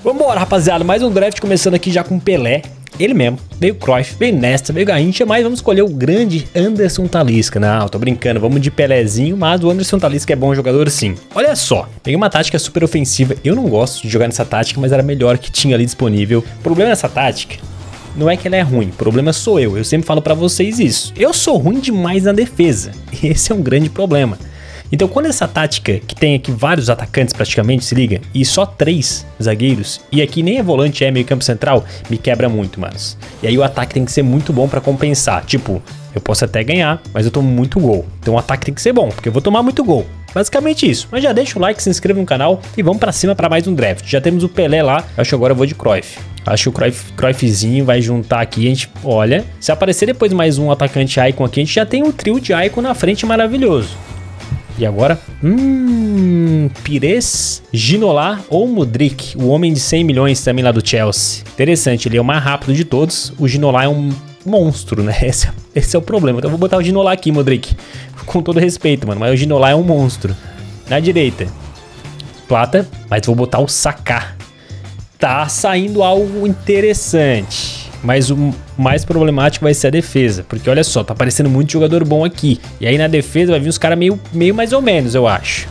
Vambora, rapaziada, mais um draft começando aqui já com Pelé, ele mesmo, veio Cruyff, veio Nesta, veio Garrincha, mas vamos escolher o grande Anderson Talisca. Não, tô brincando, vamos de Pelézinho, mas o Anderson Talisca é bom jogador sim. Olha só, peguei uma tática super ofensiva, eu não gosto de jogar nessa tática, mas era melhor que tinha ali disponível. O problema dessa tática não é que ela é ruim, o problema sou eu, eu sempre falo para vocês isso. Eu sou ruim demais na defesa, esse é um grande problema. Então, quando essa tática, que tem aqui vários atacantes praticamente, se liga, e só três zagueiros, e aqui nem é volante, é meio campo central, me quebra muito, manos. E aí o ataque tem que ser muito bom para compensar. Tipo, eu posso até ganhar, mas eu tomo muito gol. Então o ataque tem que ser bom, porque eu vou tomar muito gol. Basicamente isso. Mas já deixa o like, se inscreva no canal e vamos para cima para mais um draft. Já temos o Pelé lá, acho que agora eu vou de Cruyff. Acho que o Cruyff, Cruyffzinho vai juntar aqui, a gente, olha, se aparecer depois mais um atacante Icon aqui, a gente já tem um trio de Icon na frente maravilhoso. E agora, hum, Pires, Ginola ou Mudrik, o homem de 100 milhões também lá do Chelsea. Interessante, ele é o mais rápido de todos, o Ginola é um monstro, né? Esse, é, esse é o problema. Então eu vou botar o Ginola aqui, Modric. Com todo respeito, mano, mas o Ginola é um monstro. Na direita, Plata, mas vou botar o Saká. Tá saindo algo interessante. Mas o mais problemático vai ser a defesa. Porque olha só, tá aparecendo muito jogador bom aqui. E aí na defesa vai vir uns caras meio, meio mais ou menos, eu acho.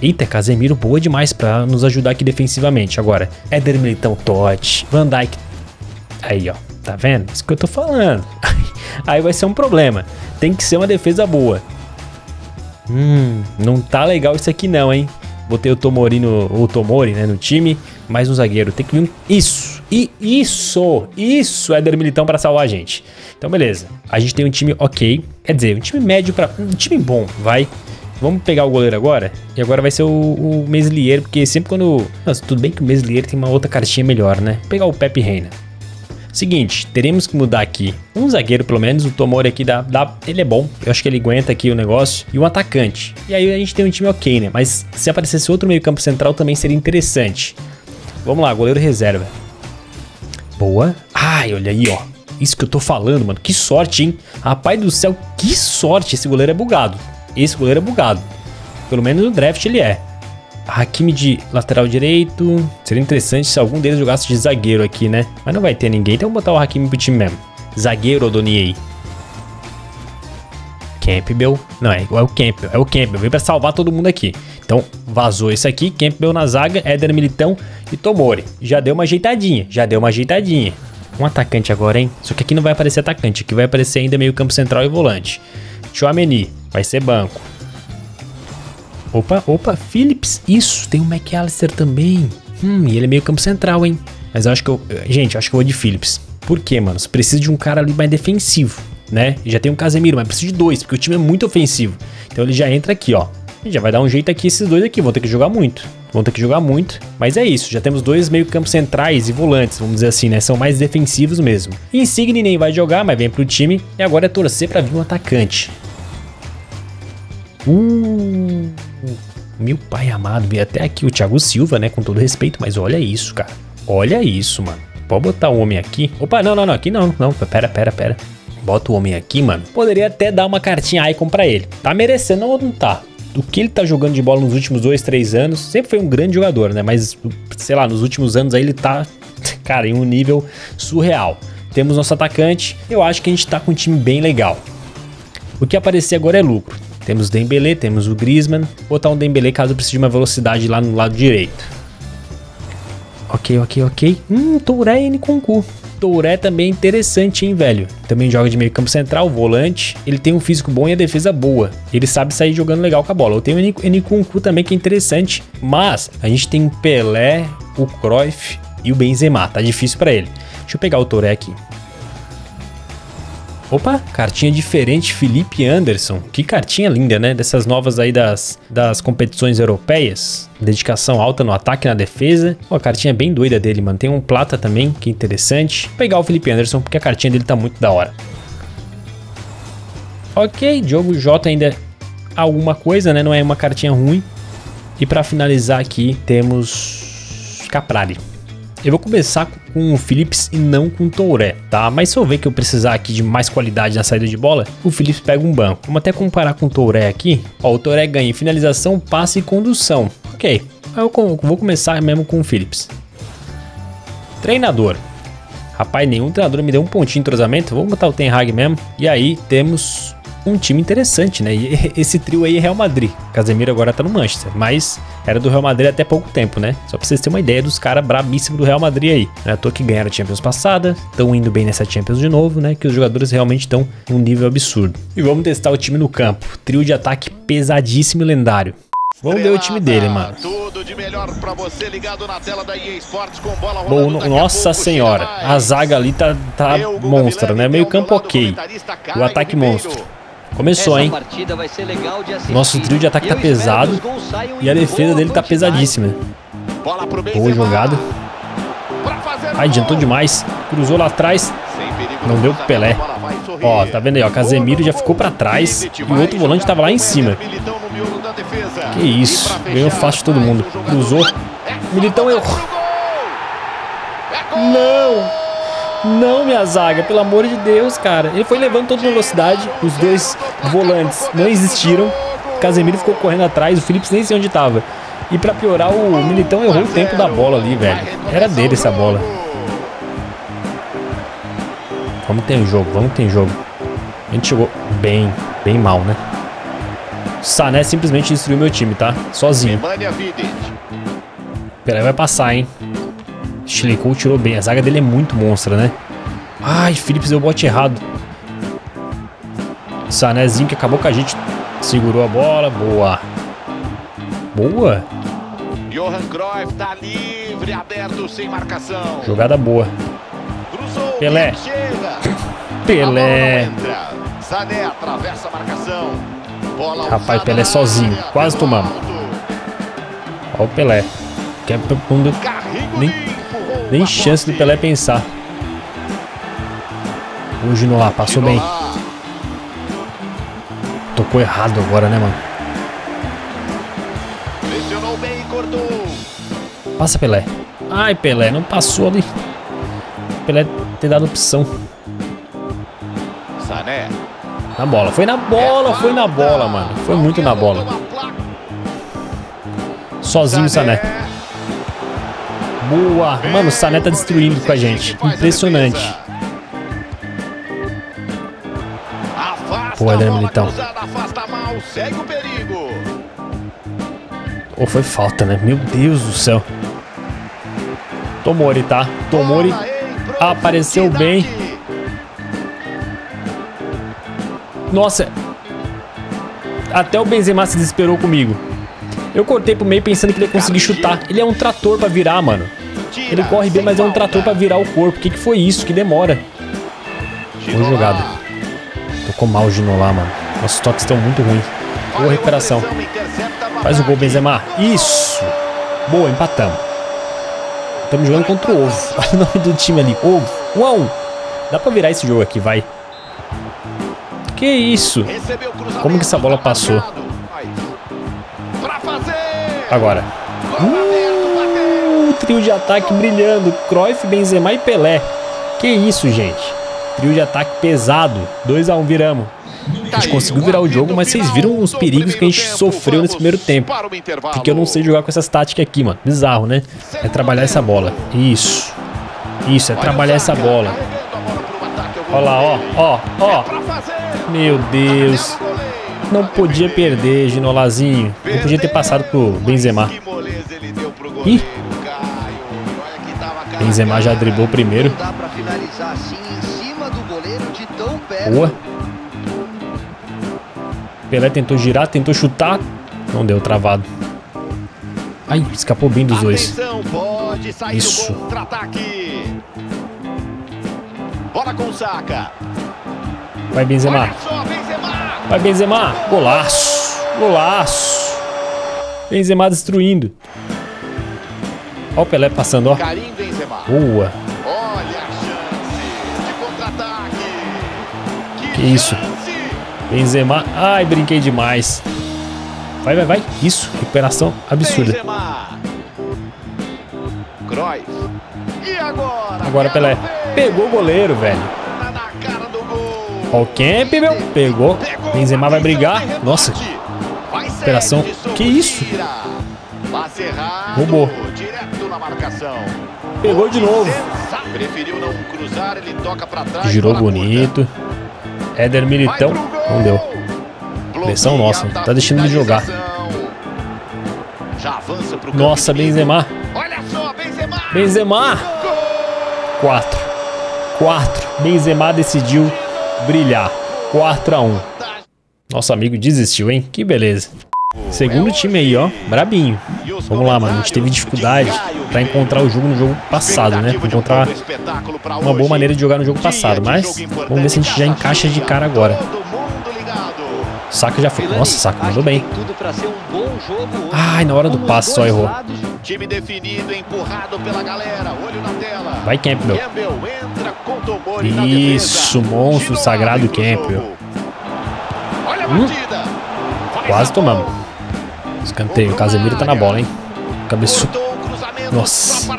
Eita, Casemiro boa demais pra nos ajudar aqui defensivamente. Agora, Éder Militão, Totti, Van Dijk. Aí, ó. Tá vendo? Isso que eu tô falando. Aí vai ser um problema. Tem que ser uma defesa boa. Hum, não tá legal isso aqui não, hein? Botei o Tomori no, o Tomori, né, no time. Mais um zagueiro. Tem que vir um... Isso! E isso! Isso é Éder Militão para salvar a gente. Então, beleza. A gente tem um time ok. Quer dizer, um time médio para Um time bom, vai. Vamos pegar o goleiro agora. E agora vai ser o, o Meslier, porque sempre quando... Nossa, tudo bem que o Meslier tem uma outra cartinha melhor, né? Vou pegar o Pepe Reina. Seguinte, teremos que mudar aqui um zagueiro, pelo menos. O Tomori aqui dá, dá, ele é bom. Eu acho que ele aguenta aqui o negócio. E um atacante. E aí a gente tem um time ok, né? Mas se aparecesse outro meio campo central também seria interessante. Vamos lá, goleiro reserva. Boa. Ai, olha aí, ó. Isso que eu tô falando, mano. Que sorte, hein? Rapaz do céu, que sorte. Esse goleiro é bugado. Esse goleiro é bugado. Pelo menos no draft ele é. Hakimi de lateral direito. Seria interessante se algum deles jogasse de zagueiro aqui, né? Mas não vai ter ninguém, então vamos botar o Hakimi pro time mesmo. Zagueiro, Odoniei. Campbell. Não, é, é o Campbell. É o Campbell. Veio pra salvar todo mundo aqui. Então, vazou isso aqui. Campbell na zaga, Éder Militão e Tomori. Já deu uma ajeitadinha. Já deu uma ajeitadinha. Um atacante agora, hein? Só que aqui não vai aparecer atacante. Aqui vai aparecer ainda meio campo central e volante. Chouameni. Vai ser banco. Opa, opa, Phillips. Isso, tem o McAllister também. Hum, e ele é meio campo central, hein? Mas eu acho que eu... Gente, eu acho que eu vou de Phillips. Por quê, mano? Você precisa de um cara ali mais defensivo, né? Já tem um Casemiro, mas precisa de dois, porque o time é muito ofensivo. Então ele já entra aqui, ó. E já vai dar um jeito aqui esses dois aqui. Vão ter que jogar muito. Vão ter que jogar muito. Mas é isso. Já temos dois meio campo centrais e volantes, vamos dizer assim, né? São mais defensivos mesmo. Insigne nem vai jogar, mas vem pro time. E agora é torcer pra vir um atacante. Uh... Meu pai amado, veio até aqui o Thiago Silva, né? Com todo respeito, mas olha isso, cara. Olha isso, mano. Pode botar o homem aqui. Opa, não, não, não. Aqui não, não. Pera, pera, pera. Bota o homem aqui, mano. Poderia até dar uma cartinha Icon pra ele. Tá merecendo ou não tá? O que ele tá jogando de bola nos últimos dois, três anos, sempre foi um grande jogador, né? Mas, sei lá, nos últimos anos aí ele tá, cara, em um nível surreal. Temos nosso atacante. Eu acho que a gente tá com um time bem legal. O que aparecer agora é lucro. Temos Dembele, temos o Griezmann. Botar um Dembele caso precise de uma velocidade lá no lado direito. Ok, ok, ok. Hum, Touré e Nkunku. Touré também é interessante, hein, velho. Também joga de meio campo central, volante. Ele tem um físico bom e a defesa boa. Ele sabe sair jogando legal com a bola. Eu tenho o Nkunku também, que é interessante. Mas a gente tem Pelé, o Cruyff e o Benzema. Tá difícil para ele. Deixa eu pegar o Touré aqui. Opa, cartinha diferente, Felipe Anderson. Que cartinha linda, né? Dessas novas aí das, das competições europeias. Dedicação alta no ataque e na defesa. Pô, a cartinha é bem doida dele, mano. Tem um plata também, que interessante. Vou pegar o Felipe Anderson, porque a cartinha dele tá muito da hora. Ok, Diogo J ainda alguma coisa, né? Não é uma cartinha ruim. E para finalizar aqui, temos Caprari. Eu vou começar com o Phillips e não com o Touré, tá? Mas se eu ver que eu precisar aqui de mais qualidade na saída de bola, o Phillips pega um banco. Vamos até comparar com o Touré aqui. Ó, o Touré ganha em finalização, passe e condução. Ok, Eu vou começar mesmo com o Phillips. Treinador. Rapaz, nenhum treinador me deu um pontinho de entrosamento. Vamos botar o Ten Hag mesmo. E aí temos um time interessante, né? E esse trio aí é Real Madrid. Casemiro agora tá no Manchester, mas era do Real Madrid até pouco tempo, né? Só pra vocês terem uma ideia dos caras brabíssimos do Real Madrid aí. Não é que ganharam a Champions passada, estão indo bem nessa Champions de novo, né? Que os jogadores realmente estão num nível absurdo. E vamos testar o time no campo. Trio de ataque pesadíssimo e lendário. Vamos ver o time dele, mano. Tudo de melhor você ligado na tela da EA Sports com bola Bom, nossa senhora, a zaga ali tá, tá monstra, né? Meio campo ok. O ataque monstro. Começou, hein? Nosso trio de ataque tá pesado e a defesa dele tá pesadíssima. Boa jogada. Ai, adiantou demais. Cruzou lá atrás. Não deu pro Pelé. Ó, tá vendo aí, ó. Casemiro já ficou pra trás e o outro volante tava lá em cima. Que isso. Ganhou fácil de todo mundo. Cruzou. Militão errou. Não! Não, minha zaga, pelo amor de Deus, cara. Ele foi levando toda velocidade. Os dois volantes não existiram. Casemiro ficou correndo atrás. O Phillips nem sei onde tava. E pra piorar, o Militão errou o tempo da bola ali, velho. Era dele essa bola. Vamos ter um jogo, vamos ter um jogo. A gente chegou bem, bem mal, né? Sané simplesmente destruiu meu time, tá? Sozinho. Pelé vai passar, hein? Schlickou tirou bem. A zaga dele é muito monstra, né? Ai, Phillips deu o bote errado. Sanézinho que acabou com a gente. Segurou a bola. Boa. Boa. Johan Cruyff tá livre, aberto, sem marcação. Jogada boa. Cruzou, Pelé. Pelé. Sané atravessa a marcação. Bola Rapaz, Pelé sozinho. Quase tomamos. Olha o Pelé. Quer nem, nem chance do Pelé pensar. O Ginola passou bem. Tocou errado agora, né, mano? Passa, Pelé. Ai, Pelé, não passou ali. Pelé ter dado opção. Sané. Na bola. Foi na bola, foi na bola, mano. Foi muito na bola. Sozinho, Sané. Boa. Mano, o Sané tá destruindo com a gente. Impressionante. Boa, Adriano Militão. Ou foi falta, né? Meu Deus do céu. Tomori, tá? Tomori apareceu bem. Nossa. Até o Benzema se desesperou comigo. Eu cortei pro meio pensando que ele ia conseguir chutar. Ele é um trator pra virar, mano. Ele corre bem, mas é um trator pra virar o corpo. O que, que foi isso? Que demora. Boa jogada. Tocou mal o Ginola, mano. Nossos toques estão muito ruins. Boa recuperação. Faz o gol, Benzema. Isso. Boa, empatamos. Estamos jogando contra o Ovo. Olha o nome do time ali. Ovo. 1 a 1. Um. Dá pra virar esse jogo aqui, vai. Que isso? Como que essa bola passou? Agora. Uh, trio de ataque brilhando. Cruyff, Benzema e Pelé. Que isso, gente. Trio de ataque pesado. 2 a 1 um, viramos. A gente conseguiu virar o jogo, mas vocês viram os perigos que a gente sofreu nesse primeiro tempo. Porque eu não sei jogar com essas táticas aqui, mano. Bizarro, né? É trabalhar essa bola. Isso. Isso, é trabalhar essa bola. Olha lá, ó, ó, ó. Meu Deus. Não podia perder, Ginolazinho. Não podia ter passado pro Benzema. Ih. Benzema já driblou primeiro. Boa. Pelé tentou girar, tentou chutar. Não deu, travado. Ai, escapou bem dos dois. Isso. Bora com. Vai Benzema. Vai Benzema. Golaço. Golaço. Benzema destruindo. Olha o Pelé passando, ó. Boa. Que isso. Benzema. Ai, brinquei demais. Vai, vai, vai. Isso. Recuperação absurda. Agora Pelé. Pegou o goleiro, velho. Ó o Kemp, meu. Pegou. Benzema vai brigar. Nossa. Operação. Que isso? Roubou. Pegou de novo. Cruzar, trás. Girou bonito. Éder Militão. Não deu. Pressão nossa. Tá deixando de jogar. Nossa, Benzema. Só, Benzema. Benzema. 4. 4. Benzema decidiu brilhar. 4 a 1. Nosso amigo desistiu, hein? Que beleza. Segundo time aí, ó. Brabinho. Vamos lá, mano. A gente teve dificuldade pra encontrar o jogo no jogo passado, né? Pra encontrar uma boa maneira de jogar no jogo passado. Mas vamos ver se a gente já encaixa de cara agora. Saca já foi. Nossa, Saca mandou bem. Ai, na hora do passe só errou. Time definido, empurrado pela galera. Olho na tela. Vai, Campbell. Campbell entra com Tomori Isso, monstro Girou sagrado Campbell. Olha a Hum. batida. Faz Quase tomamos. Escanteio. O Casemiro tá na bola, hein? Cabeçudo. Nossa.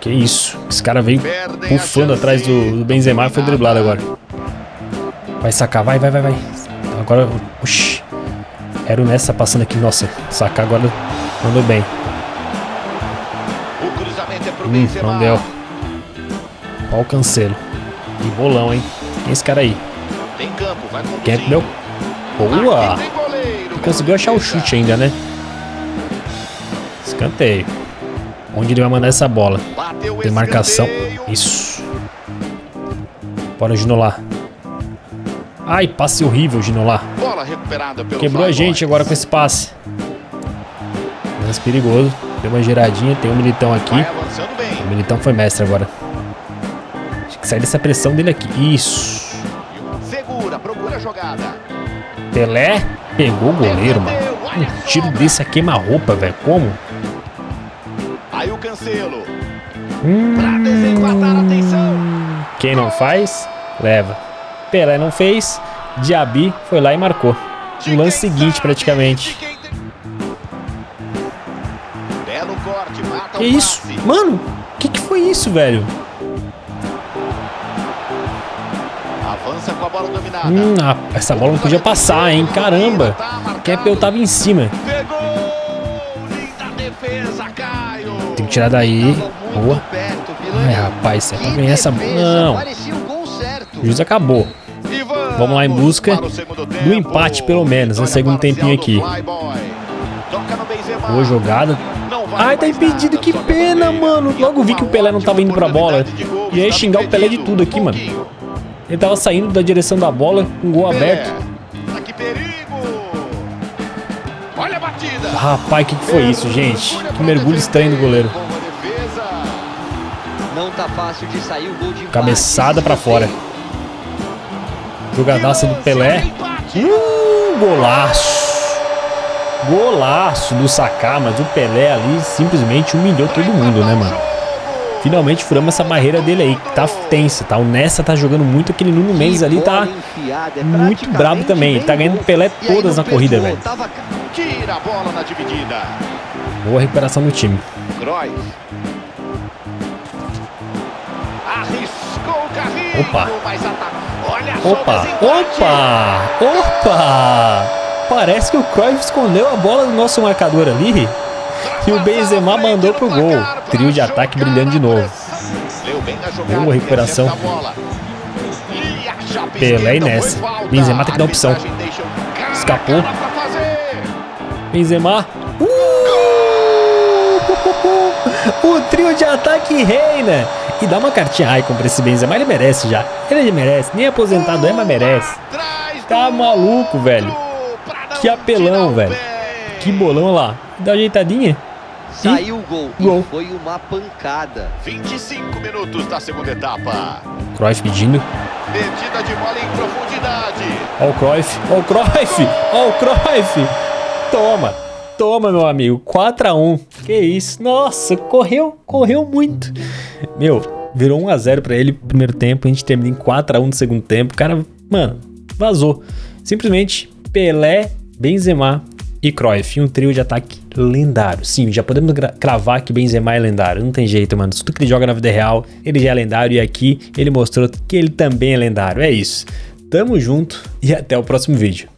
Que isso. Esse cara veio Perdem pufando atrás do, do Benzema e foi driblado agora. Vai sacar, vai, vai, vai, vai. Agora, oxi. Era o Nessa passando aqui. Nossa, sacar agora mandou bem. O cruzamento é pro Hum, Benzema. não deu. Olha o cancelo. E bolão, hein? Quem é esse cara aí? Tem campo, vai conduzir. Campbell. Boa! Aqui tem goleiro. Conseguiu achar o chute ainda, né? Escanteio. Onde ele vai mandar essa bola? Bateu o Tem marcação. escanteio. Isso. Bora, Ginolar. Ai, passe horrível, pelo Quebrou a gente agora com esse passe. Mas perigoso. Deu uma giradinha. Tem um militão aqui. O militão foi mestre agora. Acho que sai dessa pressão dele aqui. Isso. Segura, procura a jogada. Pelé pegou o goleiro, mano. Um tiro desse aqui queima-roupa, velho. Como? Aí o Cancelo. Hum, Pra desempatar, atenção. Quem não faz, leva. Pelé não fez. Diaby foi lá e marcou. No lance seguinte, praticamente. Que isso? Mano, que que foi isso, velho? Avança com a bola dominada. Hum, ah, essa bola não podia passar, hein? Caramba. Keppel tava em cima. Tem que tirar daí. Boa. Ai, rapaz, é pra ganhar essa bola. Não. O juiz acabou. Vamos, lá em busca do empate, pelo menos, no Vitória segundo tempinho aqui. Boa jogada. Ai, tá impedido. Que pena, mano. Logo vi que o Pelé não tava indo pra bola. E aí xingar o Pelé de tudo aqui, mano. Ele tava saindo da direção da bola com o gol aberto. Tá que perigo. Olha a batida. Rapaz, o que, que foi isso, gente? Que mergulho estranho do goleiro. Não tá fácil de sair o gol de. Cabeçada pra fora. Jogadaça do Pelé. Hum, golaço. Golaço do Sacar, mas o Pelé ali simplesmente humilhou todo mundo, né, mano? Finalmente furamos essa barreira dele aí, que tá tensa, tá? O Nessa tá jogando muito, aquele Nuno Mendes ali tá é muito brabo também. Ele tá ganhando Pelé todas na corrida, velho. Tira a bola na dividida. Boa recuperação do time. Opa. Opa, opa, opa! Parece que o Cruyff escondeu a bola do nosso marcador ali. E o Benzema mandou pro gol. Trio de ataque brilhando de novo. Boa recuperação. Pelé e Nessa. Benzema tem que dar opção. Escapou. Benzema. Uh! O trio de ataque reina. E dá uma cartinha Icon pra esse Benzema. Ele merece já. Ele merece. Nem aposentado é, mas merece. Tá maluco, velho. Que apelão, velho. Que bolão lá. Dá uma ajeitadinha. Saiu o gol. Gol. E foi uma pancada. 25 minutos da segunda etapa. Cruyff pedindo. Medida de bola em profundidade. Ó o Cruyff. Ó o Cruyff. Ó o Cruyff. Toma. Toma, meu amigo. 4x1. Que isso. Nossa, correu. Correu muito. Meu, virou 1x0 pra ele no primeiro tempo. A gente termina em 4x1 no segundo tempo. O cara, mano, vazou. Simplesmente Pelé, Benzema e Cruyff. Um trio de ataque lendário. Sim, já podemos cravar que Benzema é lendário. Não tem jeito, mano. Tudo que ele joga na vida real, ele já é lendário. E aqui ele mostrou que ele também é lendário. É isso. Tamo junto e até o próximo vídeo.